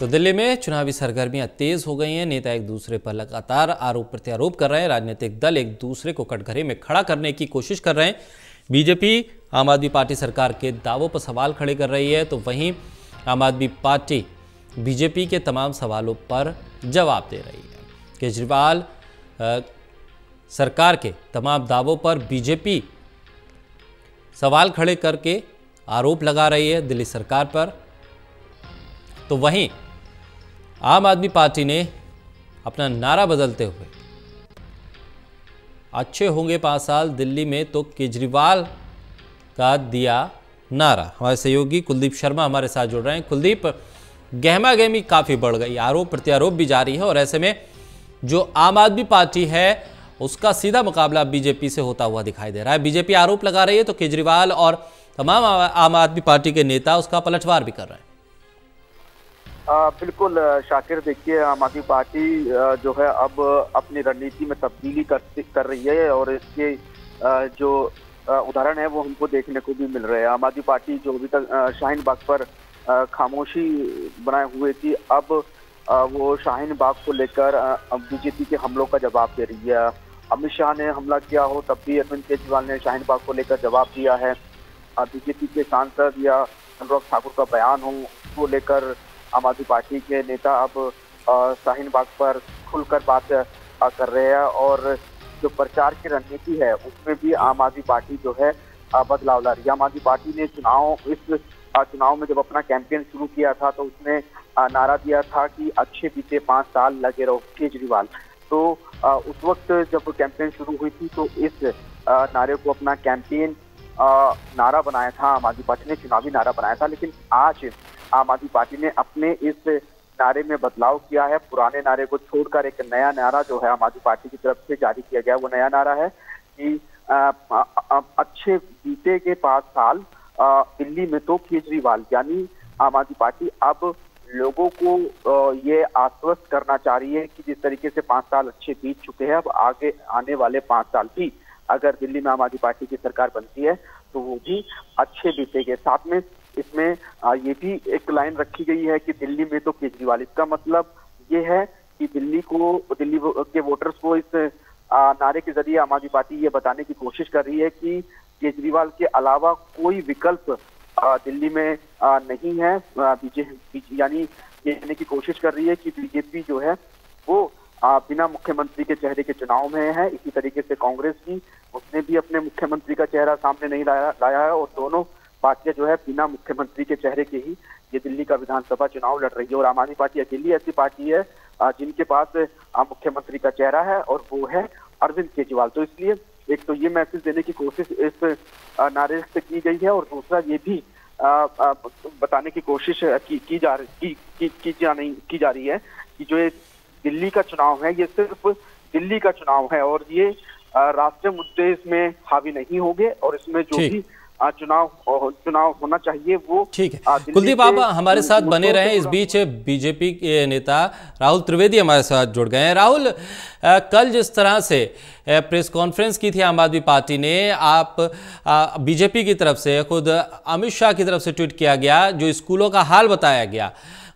तो दिल्ली में चुनावी सरगर्मियाँ तेज हो गई हैं। नेता एक दूसरे पर लगातार आरोप प्रत्यारोप कर रहे हैं। राजनीतिक दल एक दूसरे को कटघरे में खड़ा करने की कोशिश कर रहे हैं। बीजेपी, आम आदमी पार्टी सरकार के दावों पर सवाल खड़े कर रही है। तो वहीं आम आदमी पार्टी बीजेपी के तमाम सवालों पर जवाब दे रही है। केजरीवाल सरकार के तमाम दावों पर बीजेपी सवाल खड़े करके आरोप लगा रही है। दिल्ली सरकार पर तो वहीं आम आदमी पार्टी ने अपना नारा बदलते हुए, अच्छे होंगे पाँच साल, दिल्ली में तो केजरीवाल का दिया नारा। हमारे सहयोगी कुलदीप शर्मा हमारे साथ जुड़ रहे हैं। कुलदीप गहमा गहमी काफ़ी बढ़ गई, आरोप प्रत्यारोप भी जारी है और ऐसे में जो आम आदमी पार्टी है, उसका सीधा मुकाबला बीजेपी से होता हुआ दिखाई दे रहा है। बीजेपी आरोप लगा रही है तो केजरीवाल और तमाम आम आदमी पार्टी के नेता उसका पलटवार भी कर रहे हैं। आ, बिल्कुल शाकिर देखिए आम आदमी पार्टी जो है अब अपनी रणनीति में तब्दीली कर कर रही है और इसके जो उदाहरण है वो हमको देखने को भी मिल रहे हैं। आम आदमी पार्टी जो अभी तक शाहीन बाग पर खामोशी बनाए हुए थी अब वो शाहीन बाग को लेकर बीजेपी के हमलों का जवाब दे रही है। अमित शाह ने हमला किया हो तब भी अरविंद केजरीवाल ने शाहीन बाग को लेकर जवाब दिया है। बीजेपी के सांसद या अनुराग ठाकुर का बयान हो उसको लेकर आम आदमी पार्टी के नेता अब शाहीन बाग पर खुलकर बात कर रहे हैं और जो प्रचार की रणनीति है, उसमें भी आम आदमी पार्टी जो है बदलाव ला रही है। आम आदमी पार्टी ने चुनाव, इस चुनाव में जब अपना कैंपेन शुरू किया था तो उसने नारा दिया था कि अच्छे बीते पाँच साल लगे रहो, केजरीवाल। तो उस वक्त जब कैंपेन शुरू हुई थी तो इस नारे को अपना कैंपेन नारा बनाया था, आम आदमी पार्टी ने चुनावी नारा बनाया था। लेकिन आज आम आदमी पार्टी ने अपने इस नारे में बदलाव किया है। पुराने नारे को छोड़कर एक नया नारा जो है आम आदमी पार्टी की तरफ़ से जारी किया गया, वो नया नारा है कि अच्छे बीते के पाँच साल दिल्ली में तो केजरीवाल। यानी आम आदमी पार्टी अब लोगों को ये आश्वस्त करना चाह रही है कि जिस तरीके से पाँच साल अच्छे बीत चुके हैं, अब आगे आने वाले पाँच साल भी अगर दिल्ली में आम आदमी पार्टी की सरकार बनती है तो वो भी अच्छे बीतेंगे। साथ में इसमें ये भी एक लाइन रखी गई है कि दिल्ली में तो केजरीवाल, इसका मतलब ये है कि दिल्ली को, दिल्ली के वोटर्स को इस नारे के ज़रिए आम आदमी पार्टी ये बताने की कोशिश कर रही है कि केजरीवाल के अलावा कोई विकल्प दिल्ली में नहीं है। बीजेपी यानी कहने की कोशिश कर रही है कि बीजेपी जो है, वो बिना मुख्यमंत्री के चेहरे के चुनाव में है। इसी तरीके से कांग्रेस भी, उसने भी अपने मुख्यमंत्री का चेहरा सामने नहीं लाया लाया है और दोनों पार्टियाँ जो है बिना मुख्यमंत्री के चेहरे के ही ये दिल्ली का विधानसभा चुनाव लड़ रही है और आम आदमी पार्टी अकेली ऐसी पार्टी है जिनके पास मुख्यमंत्री का चेहरा है और वो है अरविंद केजरीवाल। तो इसलिए एक तो ये मैसेज देने की कोशिश इस नारे से की गई है और दूसरा ये भी आ, आ, बताने की कोशिश की, की जा रही की, की, की, जा नहीं की जा रही है कि जो ये दिल्ली का चुनाव है ये सिर्फ़ दिल्ली का चुनाव है और ये राष्ट्रीय मुद्दे इसमें हावी नहीं होंगे और इसमें जो भी चुनाव चुनाव होना चाहिए वो। ठीक है। कुलदीप आप हमारे साथ बने रहे इस बीच बीजेपी के नेता राहुल त्रिवेदी हमारे साथ जुड़ गए हैं। राहुल कल जिस तरह से प्रेस कॉन्फ्रेंस की थी आम आदमी पार्टी ने आप बीजेपी की तरफ़ से खुद अमित शाह की तरफ़ से ट्वीट किया गया जो स्कूलों का हाल बताया गया।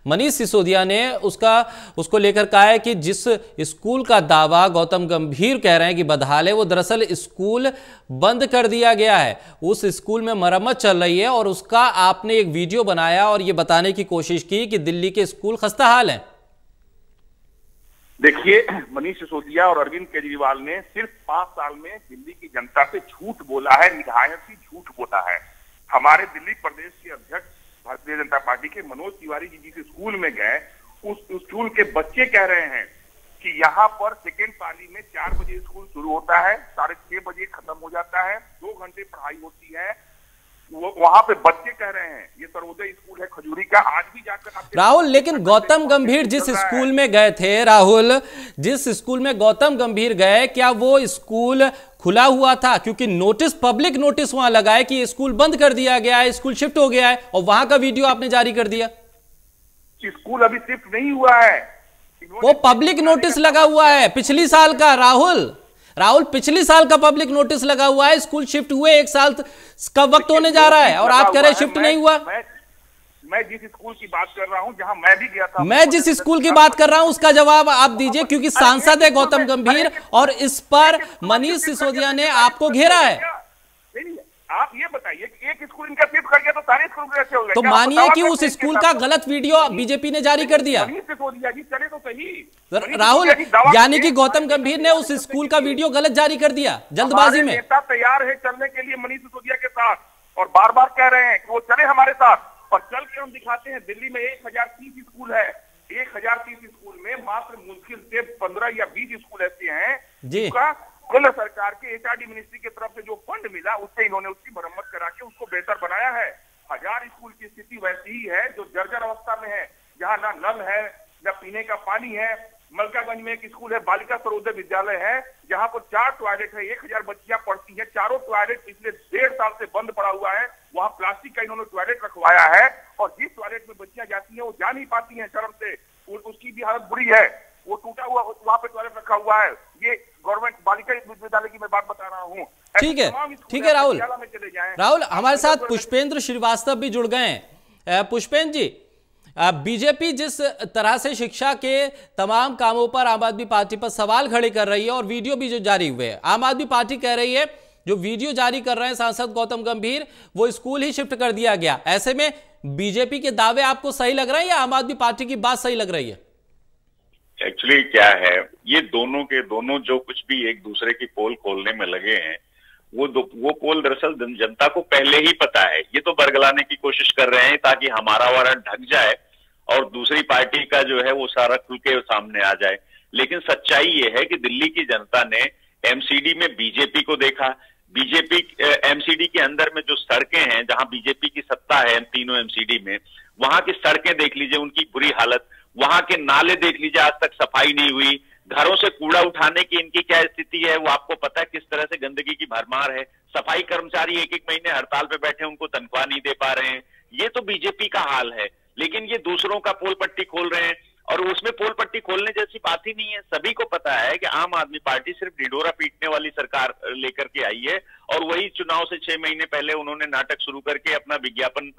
मनीष सिसोदिया ने उसका, उसको लेकर कहा है कि जिस स्कूल का दावा गौतम गंभीर कह रहे हैं कि बदहाल है, वो दरअसल स्कूल बंद कर दिया गया है। उस स्कूल में मरम्मत चल रही है और उसका आपने एक वीडियो बनाया और ये बताने की कोशिश की कि दिल्ली के स्कूल खस्ता हाल है। देखिए, मनीष सिसोदिया और अरविंद केजरीवाल ने सिर्फ़ पाँच साल में दिल्ली की जनता से झूठ बोला है, निधायक ही झूठ बोला है। हमारे दिल्ली प्रदेश के अध्यक्ष भारतीय जनता पार्टी के मनोज तिवारी जी जिस स्कूल में गए उस स्कूल के बच्चे कह रहे हैं कि यहाँ पर सेकेंड पाली में चार बजे स्कूल शुरू होता है साढ़े छह बजे खत्म हो जाता है दो घंटे पढ़ाई होती है वो वहाँ पे बच्चे कह रहे हैं ये सर्वोदय स्कूल है खजूरी का आज भी जाकर राहुल लेकिन गौतम गंभीर जिस। स्कूल में गए थे राहुल जिस स्कूल में गौतम गंभीर गए क्या वो स्कूल खुला हुआ था क्योंकि नोटिस पब्लिक नोटिस वहाँ लगा है कि स्कूल बंद कर दिया गया है स्कूल शिफ्ट हो गया है और वहाँ का वीडियो आपने जारी कर दिया। स्कूल अभी शिफ्ट नहीं हुआ है। वो पब्लिक नोटिस लगा हुआ है पिछली साल का राहुल। राहुल पिछली साल का पब्लिक नोटिस लगा हुआ है स्कूल शिफ्ट हुए एक साल का वक्त होने जा रहा है और आप कह रहे शिफ्ट नहीं हुआ। मैं जिस स्कूल की बात कर रहा हूँ जहाँ मैं भी गया था मैं जिस स्कूल की बात कर रहा हूँ उसका जवाब आप दीजिए क्योंकि सांसद है गौतम गंभीर और इस पर मनीष सिसोदिया ने आपको घेरा है। आप ये बताइए कि एक स्कूल इनका शिफ्ट कर गया तो सारे स्कूल कैसे हो गए। तो मानिए कि उस स्कूल का गलत वीडियो बीजेपी ने जारी कर दिया। चले तो सही। राहुल यानी कि गौतम गंभीर ने उस स्कूल का वीडियो गलत जारी कर दिया जल्दबाजी में। तैयार है चलने के लिए मनीष सिसोदिया के साथ और बार बार कह रहे हैं कि वो चले हमारे साथ। और चल के हम दिखाते हैं दिल्ली में एक हज़ार तीस स्कूल है। एक हज़ार तीस स्कूल में मात्र मुश्किल से पंद्रह या बीस स्कूल ऐसे हैं जिसका केंद्र सरकार के एचआरडी मिनिस्ट्री की तरफ़ से जो फंड मिला उससे इन्होंने उसकी मरम्मत करा के उसको बेहतर बनाया है। हज़ार स्कूल की स्थिति वैसी ही है जो जर्जर अवस्था में है जहाँ ना नल है न पीने का पानी है मलकागंज में एक स्कूल है बालिका सरोदय विद्यालय है। जहाँ पर चार टॉयलेट है एक हज़ार बच्चियाँ पढ़ती हैं। चारों टॉयलेट पिछले डेढ़ साल से बंद पड़ा हुआ है। वहाँ प्लास्टिक का इन्होंने टॉयलेट रखवाया है और जिस टॉयलेट में बच्चियाँ जाती हैं वो जा नहीं पाती हैं शर्म से। उसकी भी हालत बुरी है। वो टूटा हुआ वहाँ पे टॉयलेट रखा हुआ है। ये गवर्नमेंट बालिका विद्यालय की मैं बात बता रहा हूँ। ठीक है ठीक है राहुल। राहुल हमारे साथ पुष्पेंद्र श्रीवास्तव भी जुड़ गए हैं। पुष्पेंद्र जी बीजेपी जिस तरह से शिक्षा के तमाम कामों पर आम आदमी पार्टी पर सवाल खड़े कर रही है और वीडियो भी जो जारी हुए हैं। आम आदमी पार्टी कह रही है, जो वीडियो जारी कर रहे हैं सांसद गौतम गंभीर, वो स्कूल ही शिफ्ट कर दिया गया। ऐसे में बीजेपी के दावे आपको सही लग रहे हैं या आम आदमी पार्टी की बात सही लग रही है? एक्चुअली क्या है, ये दोनों के, दोनों जो कुछ भी एक दूसरे की पोल खोलने में लगे हैं, वो वो पोल दरअसल जनता को पहले ही पता है। ये तो बरगलाने की कोशिश कर रहे हैं ताकि हमारा वारंट ढक जाए। और दूसरी पार्टी का जो है वो सारा खुल के सामने आ जाए। लेकिन सच्चाई ये है कि दिल्ली की जनता ने एमसीडी में बीजेपी को देखा। बीजेपी एमसीडी के अंदर में जो सड़कें हैं, जहाँ बीजेपी की सत्ता है तीनों एमसीडी में, वहाँ की सड़कें देख लीजिए, उनकी बुरी हालत। वहाँ के नाले देख लीजिए, आज तक सफ़ाई नहीं हुई। घरों से कूड़ा उठाने की इनकी क्या स्थिति है, वो आपको पता है किस तरह से गंदगी की भरमार है। सफ़ाई कर्मचारी एक एक महीने हड़ताल पे बैठे, उनको तनख्वाह नहीं दे पा रहे हैं। ये तो बीजेपी का हाल है, लेकिन ये दूसरों का पोल पट्टी खोल रहे हैं और उसमें पोल पट्टी खोलने जैसी बात ही नहीं है। सभी को पता है कि आम आदमी पार्टी सिर्फ़ डिडोरा पीटने वाली सरकार लेकर के आई है और वही चुनाव से छह महीने पहले उन्होंने नाटक शुरू करके अपना विज्ञापन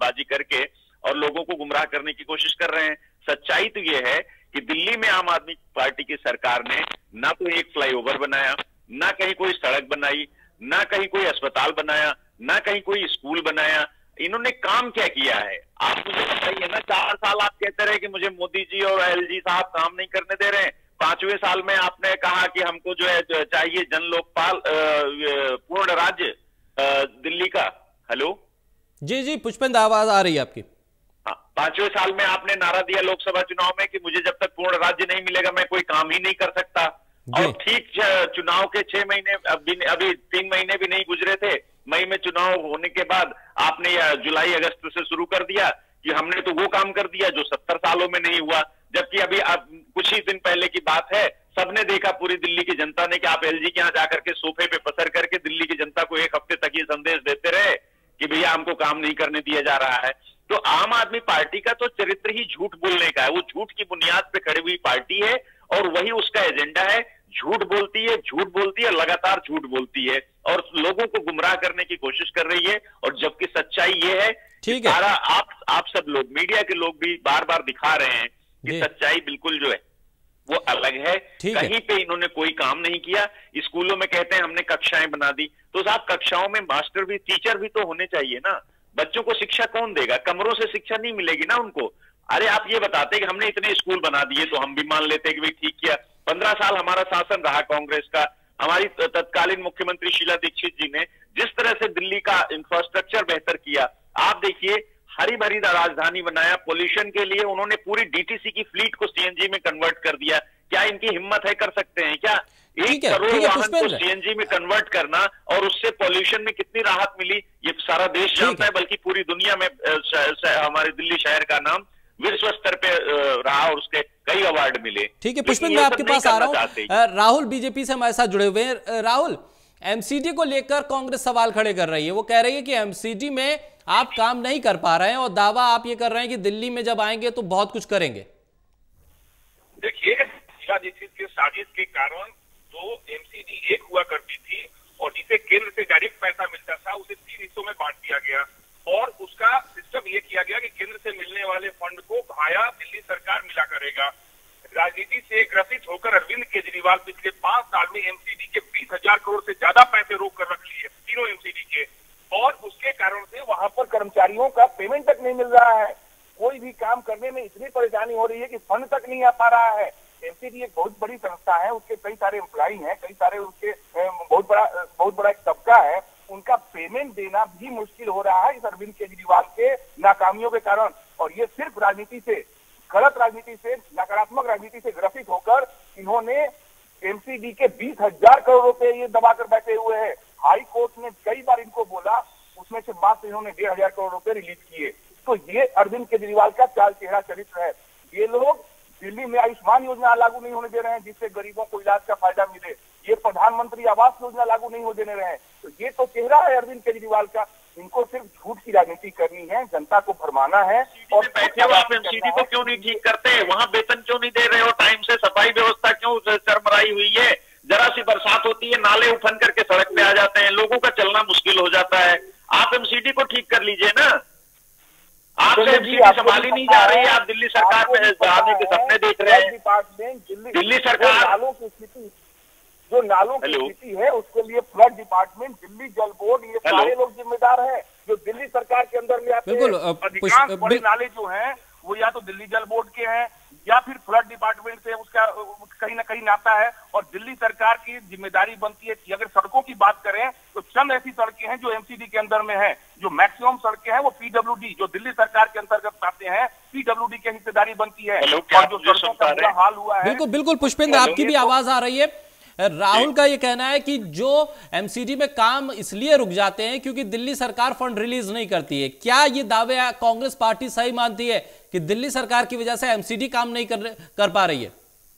बाजी करके और लोगों को गुमराह करने की कोशिश कर रहे हैं। सच्चाई तो ये है कि दिल्ली में आम आदमी पार्टी की सरकार ने ना तो एक फ्लाईओवर बनाया, ना कहीं कोई सड़क बनाई, ना कहीं कोई अस्पताल बनाया, ना कहीं कोई स्कूल बनाया इन्होंने काम क्या किया है? आप मुझे बताइए ना चार साल आप कहते रहे कि मुझे मोदी जी और एल जी साहब काम नहीं करने दे रहे हैं। पाँचवें साल में आपने कहा कि हमको जो है चाहिए जन लोकपाल पूर्ण राज्य दिल्ली का। हेलो? जी जी पुष्पेंद्र आवाज़ आ रही है आपकी। हाँ पाँचवें साल में आपने नारा दिया लोकसभा चुनाव में कि मुझे जब तक पूर्ण राज्य नहीं मिलेगा मैं कोई काम ही नहीं कर सकता। और ठीक चुनाव के छह महीने अभी अभी तीन महीने भी नहीं गुजरे थे। मई में चुनाव होने के बाद आपने जुलाई, अगस्त से शुरू कर दिया कि हमने तो वो काम कर दिया जो सत्तर सालों में नहीं हुआ। जबकि अभी अब कुछ ही दिन पहले की बात है, सबने देखा पूरी दिल्ली की जनता ने कि आप एलजी के यहाँ जाकर के सोफे पे पसर करके दिल्ली की जनता को एक हफ़्ते तक ये संदेश देते रहे कि भैया हमको काम नहीं करने दिया जा रहा है। तो आम आदमी पार्टी का तो चरित्र ही झूठ बोलने का है। वो झूठ की बुनियाद पे खड़ी हुई पार्टी है और वही उसका एजेंडा है। झूठ बोलती है झूठ बोलती है लगातार झूठ बोलती है। और लोगों को गुमराह करने की कोशिश कर रही है। और जबकि सच्चाई ये है ठीक है। सारा आप आप सब लोग मीडिया के लोग भी बार बार दिखा रहे हैं कि सच्चाई बिल्कुल जो है वो अलग है। कहीं है। पे इन्होंने कोई काम नहीं किया। स्कूलों में कहते हैं हमने कक्षाएँ बना दी। तो साहब कक्षाओं में मास्टर भी टीचर भी तो होने चाहिए ना। बच्चों को शिक्षा कौन देगा? कमरों से शिक्षा नहीं मिलेगी ना उनको। अरे आप ये बताते कि हमने इतने स्कूल बना दिए तो हम भी मान लेते कि भाई ठीक किया। पंद्रह साल हमारा शासन रहा कांग्रेस का। हमारी तत्कालीन मुख्यमंत्री शीला दीक्षित जी ने जिस तरह से दिल्ली का इंफ्रास्ट्रक्चर बेहतर किया आप देखिए हरी भरी राजधानी बनाया पोल्यूशन के लिए उन्होंने पूरी डीटीसी की फ्लीट को सीएनजी में कन्वर्ट कर दिया। क्या इनकी हिम्मत है कर सकते हैं? क्या एक करोड़ वाहन को सीएनजी में कन्वर्ट करना और उससे पॉल्यूशन में कितनी राहत मिली ये सारा देश जानता है बल्कि पूरी दुनिया में हमारे दिल्ली शहर का नाम। विश्व स्तर पे रहा और उसके कई अवार्ड मिले। ठीक है पुष्पिन मैं आपके पास आ रहा हूँ। राहुल बीजेपी से हमारे साथ जुड़े हुए हैं। राहुल एमसीडी को लेकर कांग्रेस सवाल खड़े कर रही है। वो कह रही है कि एमसीडी में आप काम नहीं कर पा रहे हैं और दावा आप ये कर रहे हैं कि दिल्ली में जब आएँगे तो बहुत कुछ करेंगे। देखिए के साजिश के कारण तो एमसीडी एक हुआ करती थी और जिसे केंद्र से डायरेक्ट पैसा मिलता था उसे तीन हिस्सों में बांट दिया गया। और उसका सिस्टम ये किया गया कि केंद्र से मिलने वाले फंड को भाया दिल्ली सरकार मिला करेगा। राजनीति से ग्रसित होकर अरविंद केजरीवाल पिछले पाँच साल में एमसीडी के बीस हज़ार करोड़ से ज़्यादा पैसे रोक कर रख लिए, तीनों एमसीडी के। और उसके कारण से वहाँ पर कर्मचारियों का पेमेंट तक नहीं मिल रहा है। कोई भी काम करने में इतनी परेशानी हो रही है कि फंड तक नहीं आ पा रहा है। एमसीडी एक बहुत बड़ी संस्था है, उसके कई सारे एम्प्लॉई हैं, कई सारे उसके बहुत बड़ा बहुत बड़ा एक तबका है उनका पेमेंट देना भी मुश्किल हो रहा है इस अरविंद केजरीवाल के नाकामियों के कारण। और ये सिर्फ़ राजनीति से, गलत राजनीति से, नकारात्मक राजनीति से ग्रसित होकर इन्होंने एमसीडी के बीस हज़ार करोड़ रुपए ये दबाकर बैठे हुए हैं। हाई कोर्ट ने कई बार इनको बोला, उसमें से मात्र इन्होंने डेढ़ हज़ार करोड़ रुपए रिलीज़ किए। तो ये अरविंद केजरीवाल का चाल चेहरा चरित्र है। ये लोग दिल्ली में आयुष्मान योजना लागू नहीं होने दे रहे हैं, जिससे गरीबों को इलाज का फ़ायदा मिले। ये प्रधानमंत्री आवास योजना लागू नहीं हो देने रहे हैं। ये तो चेहरा है अरविंद केजरीवाल का। इनको सिर्फ़ झूठ की राजनीति करनी है जनता को भरमाना है और बैठे आप एमसीडी को क्यों नहीं ठीक करते? वहाँ वेतन क्यों नहीं दे रहे हो? टाइम से सफ़ाई व्यवस्था क्यों चरमराई हुई है? जरा सी बरसात होती है नाले उफन करके सड़क पे आ जाते हैं। लोगों का चलना मुश्किल हो जाता है। आप एमसीडी को ठीक कर लीजिए ना। आपसे एमसीडी संभाली नहीं जा रही है आप दिल्ली सरकार में आने के सपने देख रहे हैं। दिल्ली सरकार की स्थिति जो नालों की स्थिति है उसके लिए फ्लड डिपार्टमेंट दिल्ली जल बोर्ड ये सारे लोग जिम्मेदार हैं जो दिल्ली सरकार के अंदर में आते हैं। अधिकांश बड़े नाले जो हैं वो या तो दिल्ली जल बोर्ड के हैं या फिर फ्लड डिपार्टमेंट से उसका कहीं ना कहीं नाता है और दिल्ली सरकार की ज़िम्मेदारी बनती है कि अगर सड़कों की बात करें तो चंद ऐसी सड़कें हैं जो एमसीडी के अंदर में है जो मैक्सिमम सड़कें हैं वो पीडब्ल्यूडी जो दिल्ली सरकार के अंतर्गत आते हैं पीडब्ल्यूडी की हिस्सेदारी बनती है। और जो सड़कों का हाल हुआ है बिल्कुल बिल्कुल पुष्पेंद्र आपकी भी आवाज़ आ रही है। राहुल का ये कहना है कि जो एमसीडी में काम इसलिए रुक जाते हैं क्योंकि दिल्ली सरकार फंड रिलीज़ नहीं करती है। क्या ये दावे कांग्रेस पार्टी सही मानती है कि दिल्ली सरकार की वजह से एमसीडी काम नहीं कर कर पा रही है?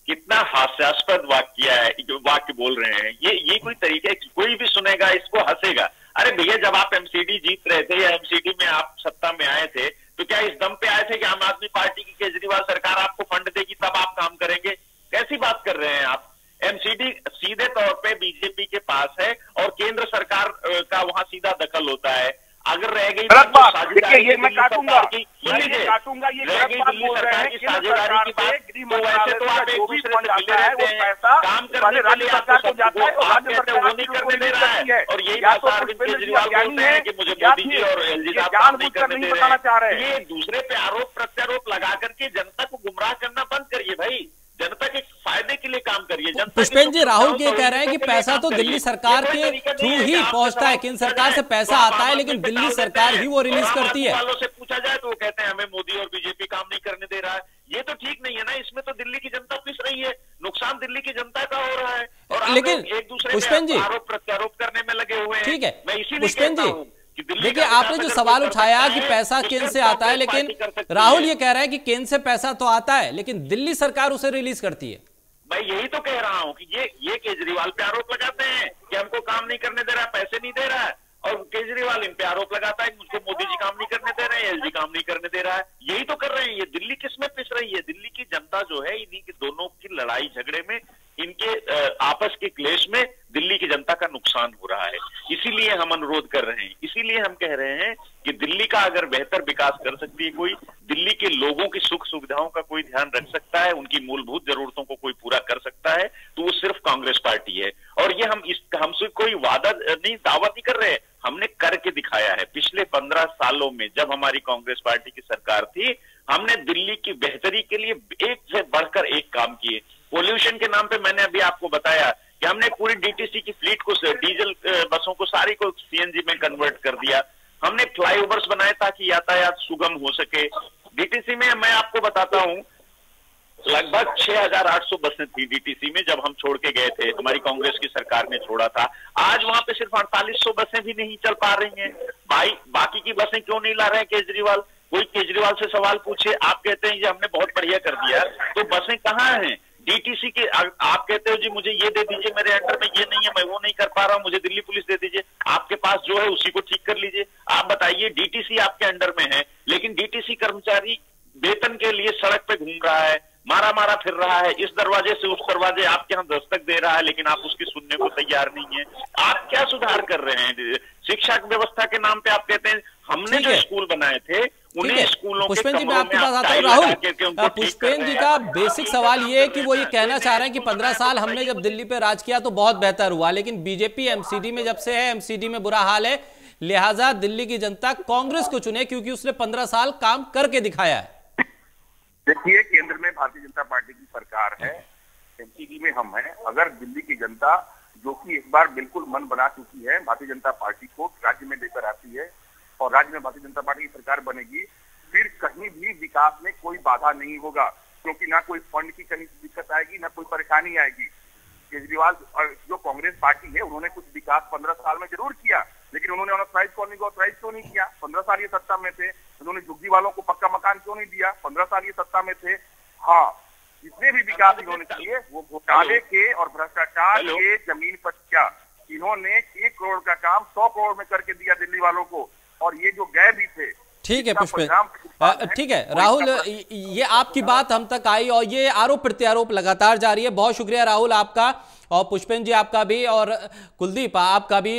कितना हास्यास्पद वाक्य है वाक्य बोल रहे हैं। ये ये कोई तरीका है कोई भी सुनेगा, इसको हंसेगा। अरे भैया, जब आप एमसीडी जीत रहे थे या एमसीडी में आप सत्ता में आए थे तो क्या इस दम पे आए थे कि आम आदमी पार्टी की केजरीवाल सरकार आपको फंड देगी तब आप काम करेंगे कैसी बात कर रहे हैं आप एमसीडी सीधे तौर पे बीजेपी के पास है और केंद्र सरकार का वहाँ सीधा दखल होता है अगर रह गई गलत बात देखिए ये मैं काटूँगा ये काटूँगा ये गलत बात बोल रहे हैं कि साझेदारी की बात तो वैसे तो आप एक दूसरे से मिले रहते हैं काम करने के लिए आपको सब जाता है वो नहीं करने दे रहा है। और यही बात अरविंद केजरीवाल बोलते हैं कि मुझे मोदी जी और एलजी साहब नहीं करने दे रहे हैं। ये दूसरे पे आरोप प्रत्यारोप लगा करके जनता को गुमराह करना बंद करिए भाई। के लिए काम करिए। पुष्पेंद्र जी राहुल ये कह रहे हैं कि पैसा तो दिल्ली सरकार के थ्रू ही पहुँचता है केंद्र सरकार से पैसा आता है लेकिन दिल्ली सरकार ही वो रिलीज़ करती है। वालों से पूछा जाए तो वो कहते हैं हमें मोदी और बीजेपी काम नहीं करने दे रहा है। ये तो ठीक नहीं है ना इसमें तो दिल्ली की जनता पिस रही है। नुकसान दिल्ली की जनता का हो रहा है। और लेकिन एक दूसरे पुष्पेंद्र जी। आरोप प्रत्यारोप करने में लगे हुए हैं। ठीक है। मैं इसीलिए पुष्पेंद्र जी देखिए आपने जो सवाल उठाया कि पैसा केंद्र से आता है लेकिन राहुल ये कह रहा है कि केंद्र से पैसा तो आता है लेकिन दिल्ली सरकार उसे रिलीज़ करती है। मैं यही तो कह रहा हूँ कि ये ये केजरीवाल पे आरोप लगाते हैं कि हमको काम नहीं करने दे रहा, पैसे नहीं दे रहा है। और केजरीवाल इन पे आरोप लगाता है कि मुझको मोदी जी काम नहीं करने दे रहे हैं, एलजी काम नहीं करने दे रहा है। यही तो कर रहे हैं। ये दिल्ली किसमें पिस रही है? दिल्ली की जनता जो है, इन्हीं के दोनों की लड़ाई झगड़े में इनके आपस के क्लेश में दिल्ली की जनता का नुकसान हो रहा है। इसीलिए हम अनुरोध कर रहे हैं। इसीलिए हम कह रहे हैं कि दिल्ली का अगर बेहतर विकास कर सकती है कोई, दिल्ली के लोगों की सुख सुविधाओं का कोई ध्यान रख सकता है, उनकी मूलभूत जरूरतों को कोई पूरा कर सकता है तो वो सिर्फ़ कांग्रेस पार्टी है। और ये हम इस, हमसे कोई वादा नहीं, दावा नहीं कर रहे हमने करके दिखाया है। पिछले पंद्रह सालों में जब हमारी कांग्रेस पार्टी की सरकार थी, हमने दिल्ली की बेहतरी के लिए एक से बढ़कर एक काम किए। पोल्यूशन के नाम पे मैंने अभी आपको बताया कि हमने पूरी डीटीसी की फ्लीट को डीजल बसों को सारी को सीएनजी में कन्वर्ट कर दिया। हमने फ्लाईओवर्स बनाए ताकि यातायात सुगम हो सके। डीटीसी में मैं आपको बताता हूँ लगभग 6,800 बसें थी डीटीसी में जब हम छोड़ के गए थे। हमारी कांग्रेस की सरकार ने छोड़ा था। आज वहाँ पे सिर्फ़ 4800 बसें भी नहीं चल पा रही हैं। भाई बाकी की बसें क्यों नहीं ला रहे हैं केजरीवाल? कोई केजरीवाल से सवाल पूछे आप कहते हैं ये हमने बहुत बढ़िया कर दिया। तो बसें कहाँ हैं? डीटीसी के आप कहते हो जी मुझे ये दे दीजिए मेरे अंडर में ये नहीं है मैं वो नहीं कर पा रहा हूँ मुझे दिल्ली पुलिस दे दीजिए। आपके पास जो है उसी को ठीक कर लीजिए। आप बताइए डीटीसी आपके अंडर में है लेकिन डीटीसी कर्मचारी वेतन के लिए सड़क पे घूम रहा है मारा मारा फिर रहा है इस दरवाजे से उस दरवाजे आपके यहाँ दस्तक दे रहा है लेकिन आप उसकी सुनने को तैयार नहीं है। आप क्या सुधार कर रहे हैं? शिक्षा व्यवस्था के नाम पे आप कहते हैं हमने जो स्कूल बनाए थे उन्हीं है। स्कूलों जी मैं आपके पास आता हूँ राहुल। कर पुष्पेन जी का बेसिक सवाल ये है कि वो ये कहना चाह रहे हैं कि पंद्रह साल हमने जब दिल्ली पे राज किया तो बहुत बेहतर हुआ लेकिन बीजेपी एमसीडी में जब से है एमसीडी में बुरा हाल है लिहाजा दिल्ली की जनता कांग्रेस को चुने क्योंकि उसने पंद्रह साल काम करके दिखाया है। देखिए केंद्र में भारतीय जनता पार्टी की सरकार है एमसीडी में हम हैं। अगर दिल्ली की जनता जो कि एक बार बिल्कुल मन बना चुकी है भारतीय जनता पार्टी को राज्य में लेकर आती है और राज्य में भारतीय जनता पार्टी की सरकार बनेगी फिर कहीं भी विकास में कोई बाधा नहीं होगा क्योंकि ना कोई फंड की कहीं दिक्कत आएगी ना कोई परेशानी आएगी। केजरीवाल और जो कांग्रेस पार्टी है उन्होंने कुछ विकास पंद्रह साल में ज़रूर किया लेकिन उन्होंने अनऑथराइज कॉलोनी को ऑथराइज क्यों नहीं किया? पंद्रह साल ये सत्ता में थे उन्होंने झुग्गी वालों को पक्का मकान क्यों नहीं दिया? पंद्रह साल ये सत्ता में थे। हाँ जितने भी विकास इन्होंने किए वो घोटाले के और भ्रष्टाचार के ज़मीन पर किया। इन्होंने एक करोड़ का काम सौ करोड़ में करके दिया दिल्ली वालों को। और ये जो गए भी थे ठीक है अ, ठीक है राहुल ये आपकी बात हम तक आई और ये आरोप प्रत्यारोप लगातार जारी है। बहुत शुक्रिया राहुल आपका और पुष्पेन जी आपका भी और कुलदीप आपका भी।